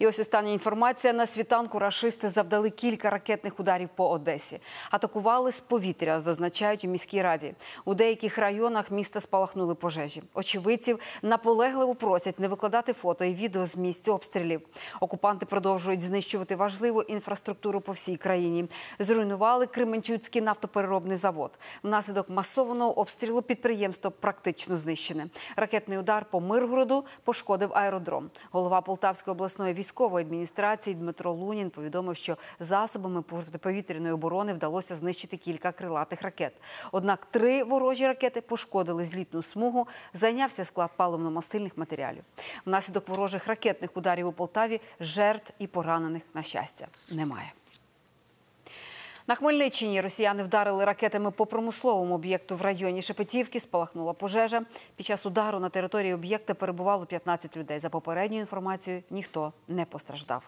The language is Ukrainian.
І ось остання інформація. На світанку рашисти завдали кілька ракетних ударів по Одесі. Атакували з повітря, зазначають у міській раді. У деяких районах міста спалахнули пожежі. Очевидців наполегливо просять не викладати фото і відео з місць обстрілів. Окупанти продовжують знищувати важливу інфраструктуру по всій країні. Зруйнували Кременчуцький нафтопереробний завод. Внаслідок масованого обстрілу підприємство практично знищене. Ракетний удар по Миргороду пошкодив аеродром. Голова Полтавської обласної військової адміністрації Дмитро Лунін повідомив, що засобами протиповітряної оборони вдалося знищити кілька крилатих ракет. Однак три ворожі ракети пошкодили злітну смугу. Зайнявся склад паливно-мастильних матеріалів. Внаслідок ворожих ракетних ударів у Полтаві жертв і поранених на щастя немає. На Хмельниччині росіяни вдарили ракетами по промисловому об'єкту в районі Шепетівки. Спалахнула пожежа. Під час удару на території об'єкта перебувало 15 людей. За попередньою інформацією, ніхто не постраждав.